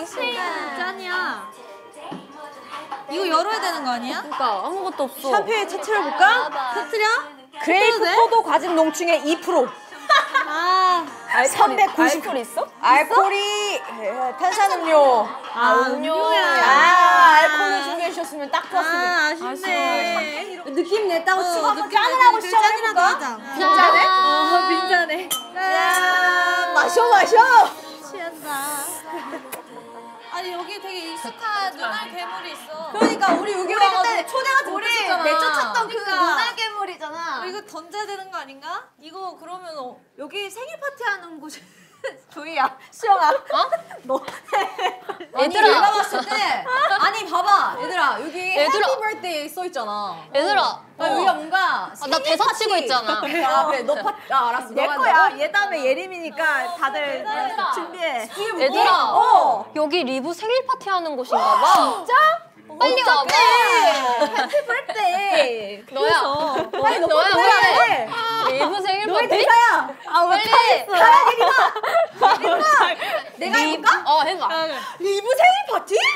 이 순간. 짠이야. 이거 열어야 되는 거 아니야? 그러니까 아무것도 없어. 샴페인 터트려 볼까? 터트려? grape 돼? 포도 과즙 농축의 2%. 아, 390. 알콜 있어? 알코올이 예, 탄산음료. 아, 음료야. 아, 알코올을 준비해 주셨으면 딱 좋았습니다. 아, 아쉽네. 느낌 냈다고 치고 어, 느낌 짠을 하고 시작해볼까? 빈잔해? 어, 빈잔해. 짠! 마셔, 마셔! 취한다. 아니, 여기 되게 익숙한 눈알 괴물이 있어. 그러니까 우리 여기 와가지고 초대 같은 거 우리. 내쫓았던 그 그러니까. 눈알 괴물이잖아. 어, 이거 던져야 되는 거 아닌가? 이거 그러면 어, 여기 생일 파티 하는 곳이 조이야, 수영아. 어? 너. 얘들아. 내가 봤을 때 아니 봐봐 얘들아 여기 얘들아. 해피 birthday 써 있잖아. 얘들아. 아, 여기가 뭔가 아, 나 대사 치고 있잖아. 아 그래 너 파, 아 알았어 내 너가 거야. 너. 얘 다음에 예림이니까 다들 얘들아. 준비해. 얘들아. 어. 여기 리브 생일 파티 하는 곳인가 봐. 진짜? 빨리 와봐. happy birthday. 너야. 빨리 너 너야, 빨리. 해. 리브 생일 너의 파티? 대사야. 빨리. 내가 리- 해볼까? 어, 해봐. 리브 생일 파티?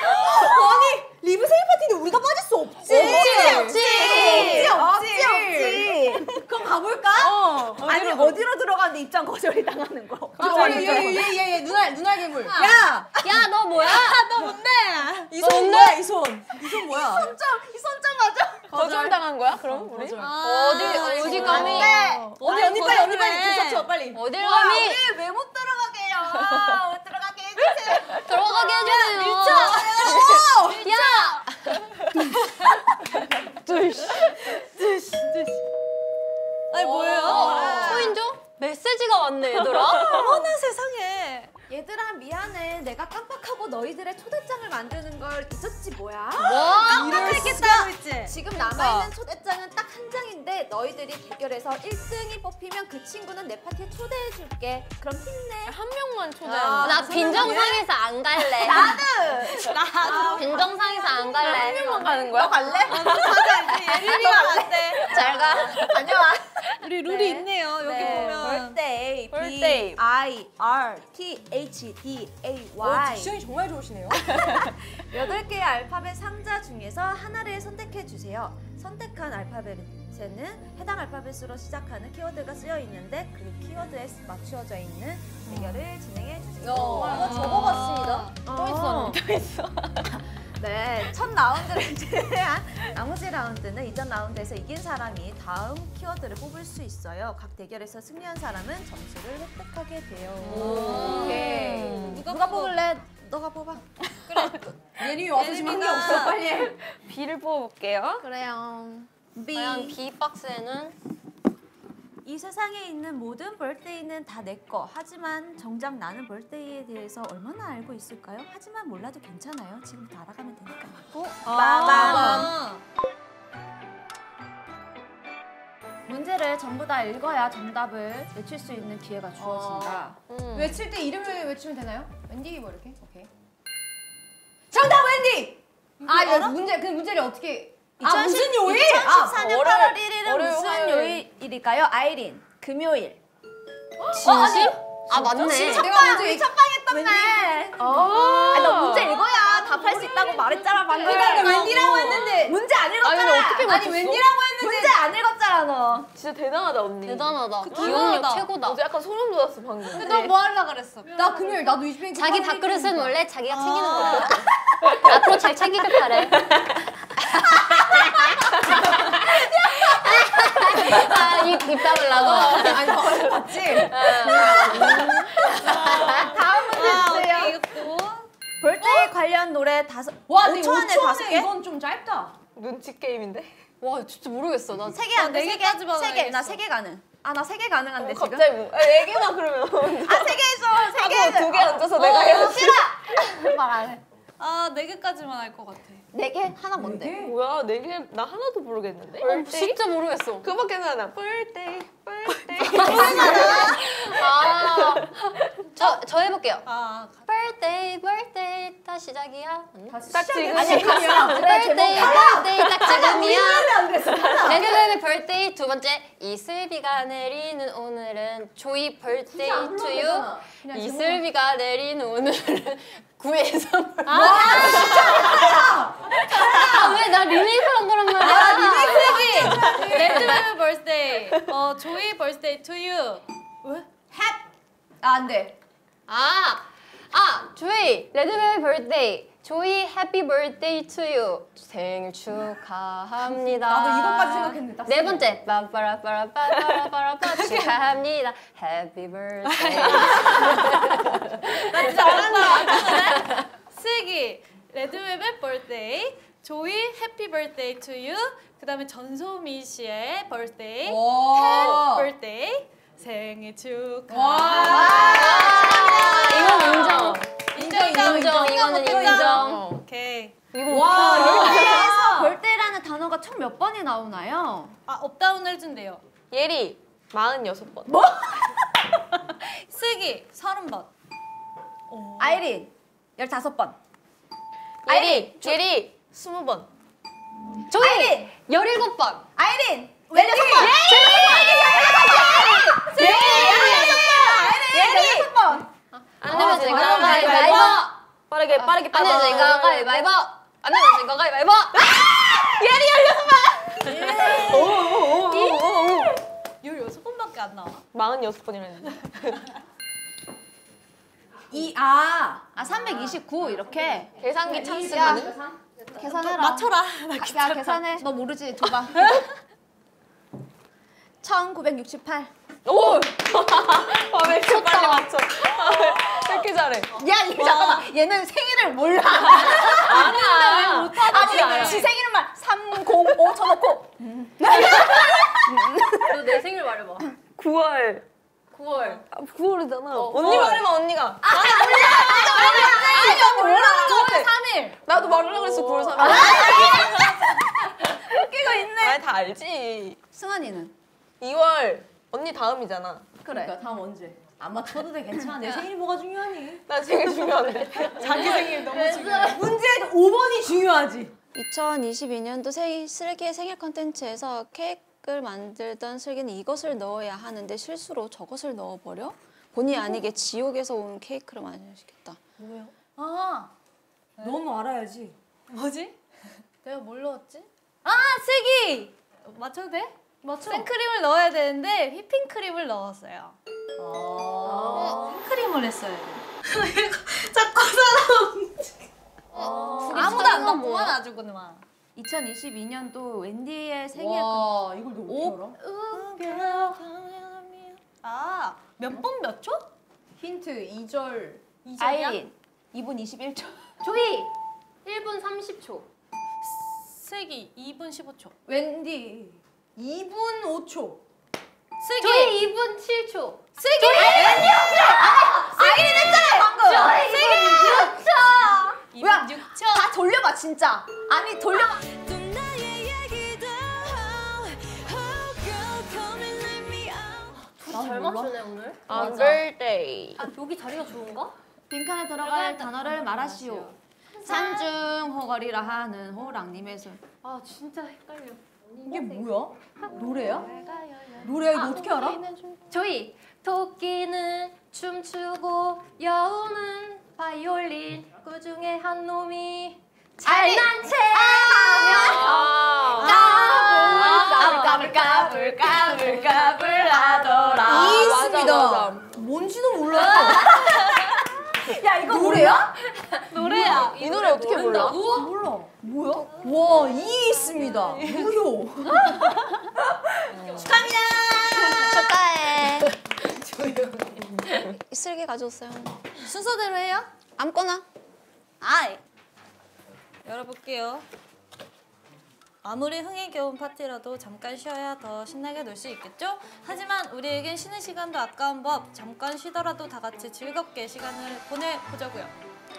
아니 리브 생일 파티인데 우리가 빠질 수 없지. 없지, 없지. 없지 없지. 그럼 가볼까? 어. 아니 어디로 들어가는데 입장 거절이 당하는 거. 얘얘얘얘 눈알 눈알 괴물. 야 야, 너 뭐야? 너 뭔데? 이손 뭐야 이 손? 이 손 뭐야? 손좀 맞아. 거절 당한 거야, 그럼 우리? 아, 어디, 어디 감히? 어디 언니 빨리 언니. 빨리 대사 쳐 빨리. 어딜 감히? 왜 못 들어가게요? 못 들어가게 해주세요. 들어가게 해주세요. 미쳐. 야! 아니 뭐예요? 어, 초인종? 메시지가 왔네, 얘들아. 어머나 세상에. 얘들아 미안해. 내가 깜빡하고 너희들의 초대장을 만드는 걸 잊었지 뭐야? 뭐? 깜빡했겠다. 있지. 지금 남아있는 초대장은 딱 한 장인데 너희들이 대결해서 1등이 뽑히면 그 친구는 내 파티에 초대해줄게. 그럼 힘내. 한 명만 초대. 아, 나 빈정상에서 안 갈래. 나도. 빈정상에서 안 갈래. 한 명만 가는 거야? 갈래? 맞아 이제 예림이가 안돼. 잘 가. 다녀와. 우리 룰이 있네요. 여기 네, 보면. birthday. birthday. B I R T H D A Y. 딕션이 정말 좋으시네요. 여덟 개의 알파벳 상자 중에서 하나를 선택해 주세요. 선택한 알파벳에는 해당 알파벳으로 시작하는 키워드가 쓰여 있는데 그 키워드에 맞추어져 있는 대결을 진행해 주세요. 어, 적어봤습니다. 또 있어. 또 있어. 네, 첫 라운드를 제외한 나머지 라운드는 이전 라운드에서 이긴 사람이 다음 키워드를 뽑을 수 있어요. 각 대결에서 승리한 사람은 점수를 획득하게 돼요. 오케이. 누가, 뽑을래? 너가 뽑아. 예림이 와서 지금 한게 없어 빨리 해. B를 뽑아볼게요. 그래요. B. 과연 B 박스에는 이 세상에 있는 모든 벌떼이는 다 내 거. 하지만 정작 나는 벌떼이에 대해서 얼마나 알고 있을까요? 하지만 몰라도 괜찮아요. 지금부터 알아가면 되니까요. 아. 문제를 전부 다 읽어야 정답을 외칠 수 있는 기회가 주어진다. 음. 외칠 때 이름을 외치면 되나요? 웬디 뭐 이렇게? 오케이. 정답 웬디. 아 이거 문제 그 문제를 어떻게? 아 무슨 요일? 아 2014년 월요일, 8월 1일은 월요일, 무슨 화요일. 요일일까요? 아이린. 금요일. 진심? 아 맞네. 내가 먼저 얘기. 했던 날. 아, 너 문제 읽어야 답할 수 있다고 말했잖아 방금. 그러니까 웬디라고 했는데 문제 안 아니 읽었잖아. 근데 어떻게 아니 맞췄어? 웬디라고 했는데 문제 안 읽었잖아 너. 진짜 대단하다 언니. 대단하다. 대단하다. 기억력 최고다. 어제 약간 소름 돋았어 방금. 너뭐 하려 그랬어? 나 금요일 나도 20일 자기 밥그릇은 원래 자기가 챙기는 아. 거야. 앞으로 잘 챙기길 바래. 아, 입, 입 담으려고? 아니 너 봤지? 다음 문제 아, 주세요. 벌떼 관련 노래 다섯 와 5초 안에 다섯 개? 이건 좀 짧다. 눈치 게임인데? 와, 진짜 모르겠어. 나세개 안 돼. 네세 개. 개까지만 세 개. 알겠어. 나세개 가능. 아 나 세 개 가능한데 어, 지금. 갑자기 뭐? 아, 얘기만 그러면. 아 세개 해줘. 세 개. 하고 두개 얹어서 내가 해야지. 말안 해. 아, 네 개까지만 알것 같아. 네 개? 하나 뭔데? 뭐야 네 개 나 하나도 모르겠는데. 어, 진짜 모르겠어. 그밖에 안 나. birthday, birthday. 아, 저, 저 해볼게요. 아, birthday, birthday, 다 시작이야. 딱 지금. 아니. 그래 birthday, 딱 지금이야. 네네네, birthday. 두 번째, 이슬비가 내리는 오늘은 조이 birthday to you. 이슬비가 내리는 오늘은 구의 선물. 아, 왜나 리메이크한 거란 말이야? 아, 리메이크지. 레드벨벳 birthday. 어, 조이 birthday to you. 왜? 아, 안 돼. 아, 아, 조이, 레드벨 birthday. 조이 해피 birthday to you. 생일 축하합니다. 나도 이것까지 생각했는데 딱네 번째, 빠빠라빠라빠빠라빠라빠 축하합니다. happy birthday. 슬기 레드벨벳 birthday. 조이 happy birthday to you. 그 다음에 전소미 씨의 birthday. 오. 팬 birthday. 생일 축하. 와. 이건 인정. 인정, 인정, 인정, 이거는 인정. 인정. 오케이. 와, 아. birthday라는 단어가 총 몇 번이 나오나요? 아, up down 해준대요. 예리 46번. 뭐? 슬기 30번. 아이린 15번. 예리 예리 20번. 조이, 17번. 아이린 16번. 예리 16번. 안 되면 제가 가위바위보. 빠르게 빠르게 안 빠르게. 되면 제가 가위바위보. 안 되면 제가 가위바위보. 오오오오오. 16번밖에 안 나와. 46번이라는데. 이 아, 아 329 이렇게. 계산기 찬스는 계산해라. 맞춰라. 야, 계산해. 너 모르지? 줘봐. 1968. 오. 아 왜 이렇게 빨리 맞춰? 왜 이렇게 잘해? 야, 이거 잠깐만. 얘는 생일을 몰라. 아니야. 아니, 지 생일만 305 쳐놓고. 너 내 생일 말해봐. 9월. 9월. 아, 9월이잖아. 어, 언니 9월. 말해봐 언니가. 아니, 언니 모르는 거 같아. 3일. 나도 말하려고 그랬어 9월 3일. 웃기고 있네. 아니 다 알지. 승환이는? 2월 언니 다음이잖아. 그래. 그러니까 다음 언제? 안 맞춰도 돼 괜찮아. 내 생일이 뭐가 중요하니? 나 제일 중요한데. 자기 생일 너무 중요해. 문제는 5번이 중요하지. 2022년도 생, 슬기의 생일 컨텐츠에서 케이크 를 만들던 슬기는 이것을 넣어야 하는데 실수로 저것을 넣어버려 본의 아니게 지옥에서 온 케이크를 완성시켰다. 아, 너무 알아야지. 뭐지? 내가 뭘 넣었지? 아, 슬기! 맞춰도 돼? 맞춰. 생크림을 넣어야 되는데 휘핑크림을 넣었어요. 크림을 했어요. 아무도 안 넣구만 아주 그만. 2022년도 웬디의 생일 와 이걸 너 어떻게 알아? 아, 몇번몇 초? 힌트 2절. 아이린 2분 21초. 조이, 1분 30초. 슬기 2분 15초. 웬디 2분 5초. 슬기 조이, 2분 7초. 슬기 야, 2 분 6초. 다 돌려봐 진짜. 아니 돌려봐. 잘 맞추네, 오늘. 아 birthday. 아, 여기 자리가 좋은가? 빈칸에 들어갈 단어를 말하시오. 산중 호걸이라 하는 호랑님의 손. 아, 진짜 헷갈려. 이게 뭐야? 노래야? 노래야 이거 어떻게 알아? 조이, 토끼는 춤추고 여우는 바이올린 그 중에 한 놈이 잘난 체 아. 까불 까불 까불 까불 하더라. 이 맞아, 있습니다. 맞아. 뭔지도 몰라. 야 이거 노래야? 노래야. 이 노래 어떻게 몰라? 몰라. 뭐야? 와, 이 있습니다. 무효. 축하해. 슬기 가져왔어요. 순서대로 해요? 아무거나. 아이. 열어볼게요. 아무리 흥에 겨운 파티라도 잠깐 쉬어야 더 신나게 놀 수 있겠죠? 하지만 우리에겐 쉬는 시간도 아까운 법 잠깐 쉬더라도 다 같이 즐겁게 시간을 보내보자고요.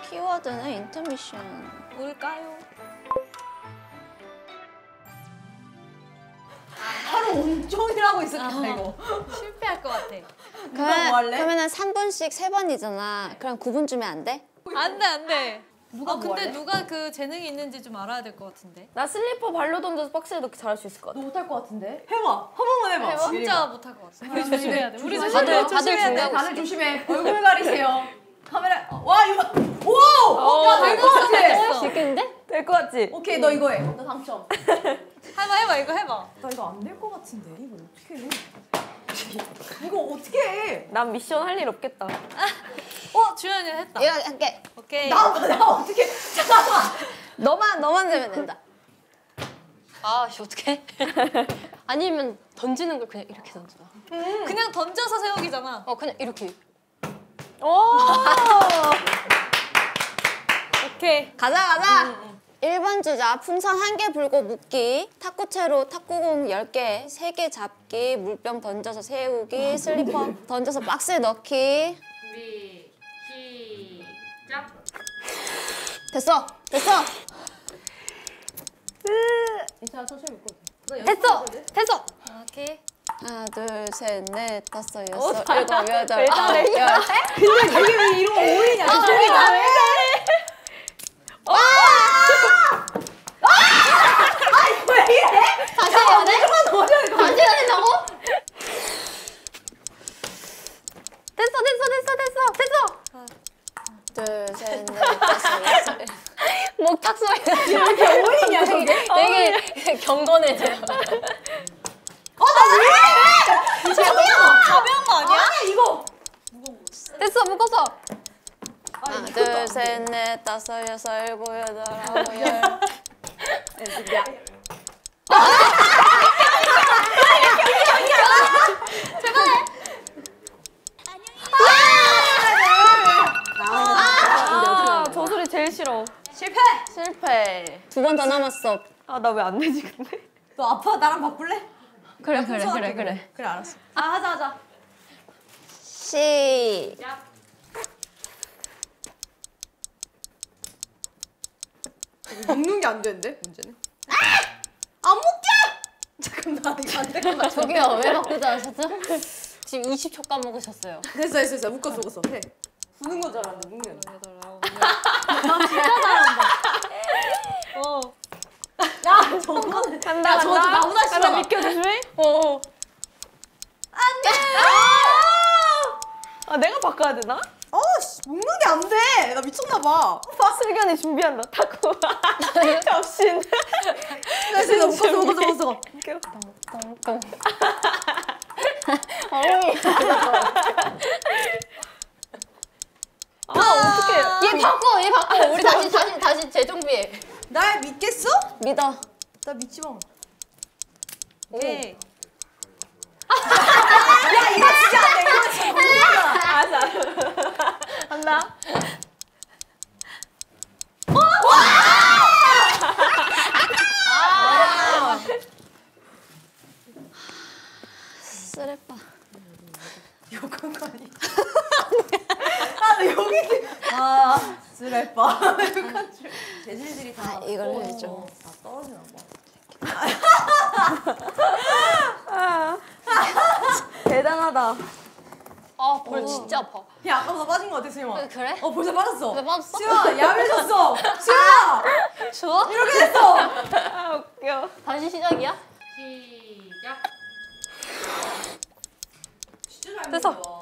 키워드는 인터미션. 뭘까요? 온종일 하고 있었겠다 이거. 실패할 것 같아. 누가 뭐 할래? 그러면 은 3분씩 3번이잖아. 그럼 9분 주면 안 돼? 안 돼, 안 돼. 누가 어, 뭐 근데 할래? 누가 그 재능이 있는지 좀 알아야 될 것 같은데. 나 슬리퍼 발로 던져서 박스에 넣기 잘할 수 있을 것너 같아. 못할 것 같은데? 해봐. 한 번만 해봐. 진짜 못할 것 같아. 우리 조심해야 돼. 우리 조심해야 돼. 다들 조심해. 얼굴 가리세요. 카메라. 와 이거. 오! 될것 같아. 있겠는데? 될 것 같지? 오케이 너 이거 해. 너 당첨. 해봐 해봐 이거 해봐. 나 이거 안 될 것 같은데 이거 어떻게 해? 이거 어떻게 해? 난 미션 할 일 없겠다. 어 주연이 했다. 이거 할게. 오케이. 나, 나 어떻게? 잠깐만. 너만 너만 되면 된다. 아 씨, 어떡해? 아니면 던지는 걸 그냥 이렇게 던져. 그냥 던져서 세우기잖아. 어 그냥 이렇게. 오! 오케이. 가자 가자. 1번 주자 풍선 한 개 불고 묶기 탁구채로 탁구공 10개 3개 잡기 물병 던져서 세우기 슬리퍼 던져서 박스에 넣기 준비 시작. 됐어 됐어 괜찮아 천천히 묶어도 돼. 됐어 됐어. 오케이. 하나 둘 셋 넷 다섯 여섯 일곱 여덟 왜 아홉 잘해? 열 근데 되게 왜 이런 거 어울리냐? 아, 저기 나 와! 실패. 두번 더 남았어 아, 나 왜 안 되지, 근데? 너 아파 나랑 바꿀래? 그래 그래 그래 그래. 그래 알았어. 아 하자 하자. 시 묶는 게 안 되는데 문제는. 안 묶여! 잠깐만 이거 안될것 같아. 저기요 왜 바꾸지 않으셨죠? 지금 20초 까먹으셨어요. 됐어 됐어 됐어 묶었어 묶었어 해. 부는 건줄 알았는데 묶는. 어. 야 저거는. 간다, 야, 간다. 저, 저 나보다 간다, 싫어. 비켜, 조심해. 어. 아, 내가 바꿔야 되나? 어, 씨, 묶는 게 안 돼. 나 미쳤나 봐. 슬견이 준비한다. 타고. 접신. 나 진짜 묶었어 묶었어 묶었어. 웃겨. 똥똥. 아, 어떡해. 얘 바꿔 얘 바꿔. 우리 다시 다시 다시 재정비해. 날 믿겠어? 믿어 나 믿지 마. 오케이. 야 이거 진짜 안 돼. 이거 진짜 못. 알았어, 알았어. 간다. 쓰레빠 욕한 거 아니야? 아, 나 여기 아, 쓰레빠. 재질들이 다. 아, 이걸 해줘. 다 떨어지나 봐. 대단하다. 아, 볼 진짜 아파. 야, 아까보다 빠진 거 같아, 수영아. 그래? 어, 벌써 빠졌어. 왜 빠졌어? 수영아, 야매졌어. 수영아! 좋아? 이렇게 됐어. 아, 웃겨. 시작. 다시 시작이야? 잘 됐어.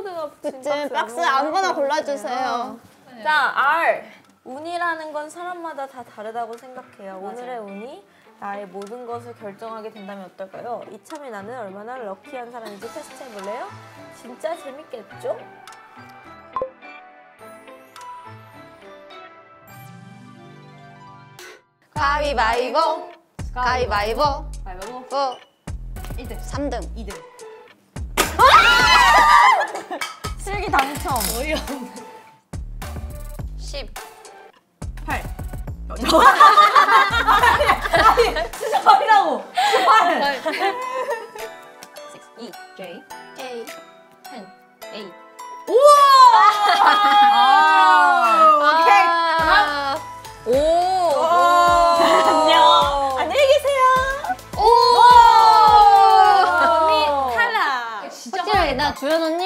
키워드가 붙인 지금 박스 아무거나 골라주세요 자, R. 운이라는 건 사람마다 다 다르다고 생각해요. 오늘의 운이 나의 모든 것을 결정하게 된다면 어떨까요? 이참에 나는 얼마나 럭키한 사람인지 테스트해볼래요? 진짜 재밌겠죠? 가위바위보. 가위바위보. 가위바위보. 어. 1등. 3등. 2등. 슬기 당첨. 10. 8. 진짜 말이라고. 8. 2. J. A. 10. A. 오케이. 오. 안녕. 안녕히 계세요. 오. 언니 탈락. 확실하게 나 주연 언니,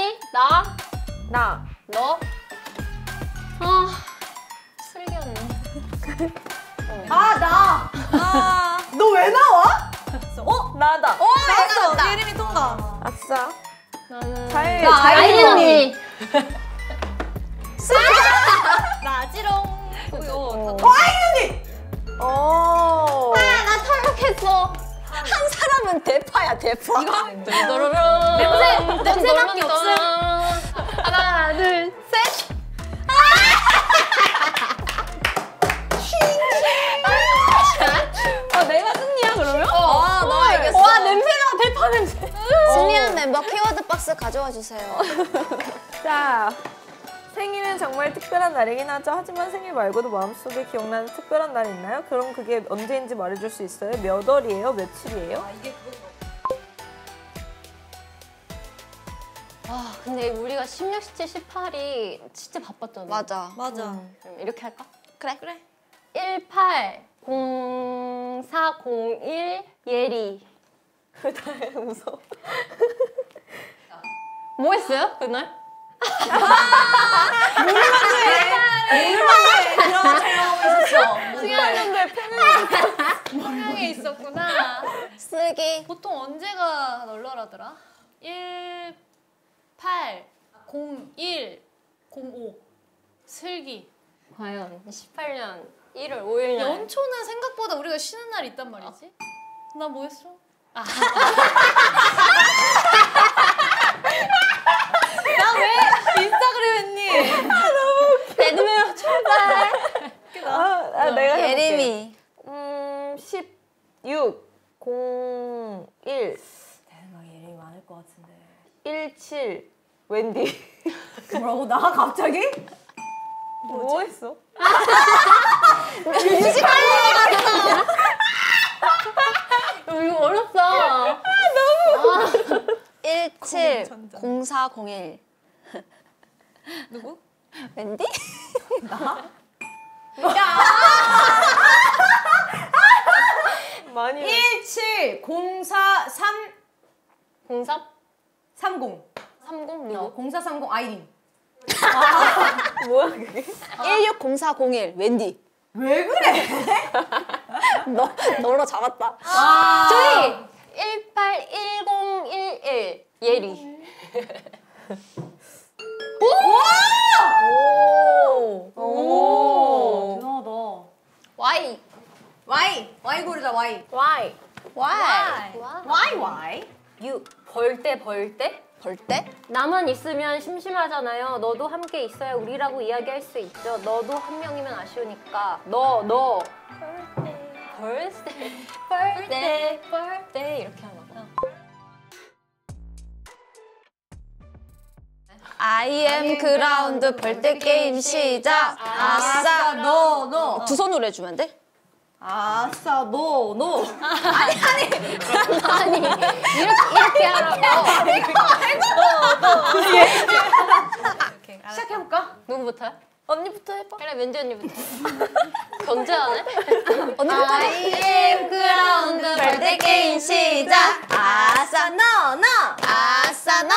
어, 나왔어. 내 이름이 통과. 아싸. 나는 잘, 나잘 아이린 읽어. 언니. 나지롱. 어, 오. 나 탈락했어. 한 사람은 대파야, 대파. 도로롱. 냄새, 냄새밖에 없음. 대파 냄새. 승리한 멤버 키워드 박스 가져와 주세요. 자. 생일은 정말 특별한 날이긴 하죠. 하지만 생일 말고도 마음속에 기억나는 특별한 날이 있나요? 그럼 그게 언제인지 말해줄 수 있어요? 몇 월이에요? 며칠이에요? 아, 근데 우리가 16, 17, 18이 진짜 바빴잖아. 맞아. 맞아. 그럼 이렇게 할까? 그래. 그래. 18 0401 예리. 다 무서워. 뭐 했어요 그날? 에 있었구나. 슬기. 보통 언제가 널널하더라? 1, 8, 0, 1, 0, 5. 슬기. 과연 18년 1월 5일 날. 연초는 생각보다 우리가 쉬는 날이 있단 말이지. 나뭐 했어? 아. 나왜 인스타그램 했니? 배드맨 출발. 아, 아, 내가. 예림이. 음, 16, 01, 대박 예림이 많을 것 같은데. 17, 웬디. 뭐라고? 나 갑자기? 뭐 했어? 이거 어렵다. 17 0401. 누구? 웬디? 많이 17 04 3 03 30. 30 어, 누구? 0430 아이린. 뭐야 그게? 160401 웬디. 왜 그래? 너 너로 잡았다. 저희 181011 예리. 오. 대단하다. Y Y. Y 고르자 Y. Y Y. Y Y. U 벌 때 벌 때? 벌 때? 나만 있으면 심심하잖아요. 너도 함께 있어야 우리라고 이야기할 수 있죠. 너도 한 명이면 아쉬우니까. 너, 너. Birthday, birthday, birthday 이렇게 봐. I am 그라운드 벌떼 게임 시작. 아싸. 너 너. 두 손으로 해주면 안 돼? 아싸 너 너. 아니 이렇게 이렇게 하라고. 시작해 볼까? 누구부터요? 언니부터 해봐. 그래 멘지 언니부터. 견제하네. 언니부터 I am ground birthday 게임 시작. 아싸 너 너. 아싸 너.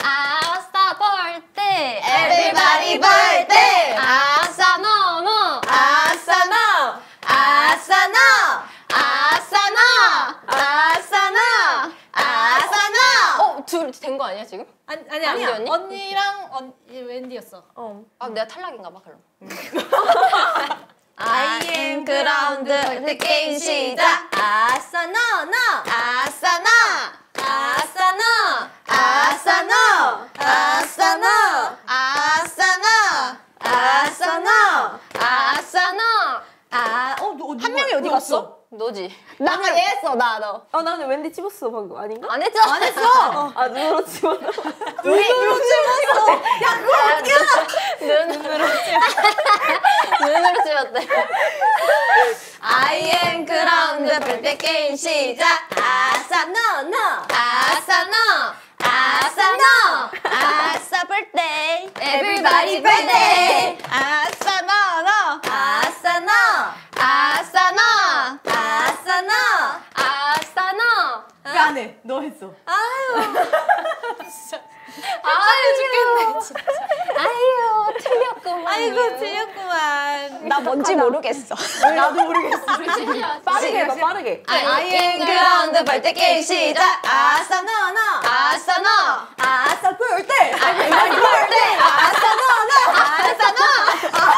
아싸 birthday, Everybody birthday. 아싸 너 너. 아싸 너. 아싸 너. 아싸 너. 아싸. 어, 둘된거 아니야 지금? 아니 아니 아니야. 언니? 언니랑 언 웬디였어. 어. 아, 내가 탈락인가 봐 그럼. I am 그라운드 내 게임 시작 아싸 너 너. 아싸 나 아싸 너. 아싸 너 아싸 너 아싸 너 아싸 너 아싸 너 아, 어, 너, 한 명이 어디 갔어? 너지. 나가 얘했어 나 너. 아 나는 웬디 집었어 방금 아닌가? 안 했죠? 안 했어. 아 눈으로 집었어. 눈으로 눈으로 찍었대. I am 그라운드 birthday 게임 시작. 아싸 너 너. 아싸 너. 아싸 너. 아싸 birthday. Everybody birthday. 아싸 너 너. 아싸 너. 아싸 너. 아싸 너. 아싸 너. 왜안 해? 너 했어. 아유 죽겠네 진짜. 아유 틀렸구만. 아이고 틀렸구만. 나 뭔지 모르겠어. 나도 모르겠어. 빠르게 해봐 빠르게. I am 그라운드 birthday 게임 시작. 아싸 너 너. 아싸 너. 아싸 birthday. Everybody birthday. 아싸 너 너. 아싸 너. 아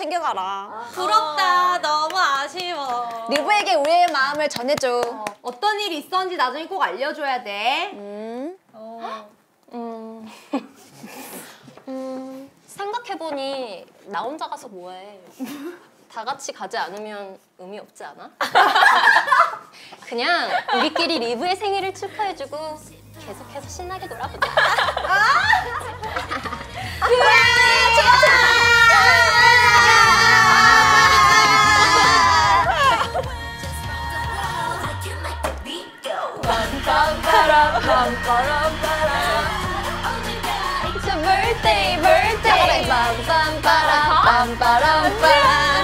챙겨가라. 부럽다. 너무 아쉬워. 리브에게 우리의 마음을 전해줘. 어 떤 일이 있었는지 나중에 꼭 알려줘야 돼. 음. 음. 음. 생각해보니 나 혼자 가서 뭐해? 다 같이 가지 않으면 의미 없지 않아? 그냥 우리끼리 리브의 생일을 축하해주고 계속해서 신나게 놀아보자. Your birthday, birthday. 빰빰빠라, 빰빠람빰.